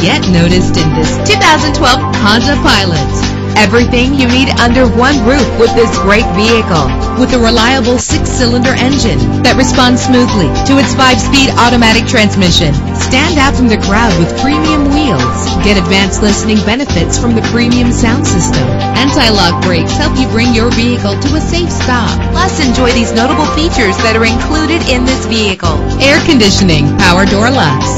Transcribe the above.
get noticed in this 2012 Honda Pilot. Everything you need under one roof with this great vehicle. With a reliable six-cylinder engine that responds smoothly to its five-speed automatic transmission. Stand out from the crowd with premium wheels. Get advanced listening benefits from the premium sound system. Anti-lock brakes help you bring your vehicle to a safe stop. Plus, enjoy these notable features that are included in this vehicle. Air conditioning, power door locks,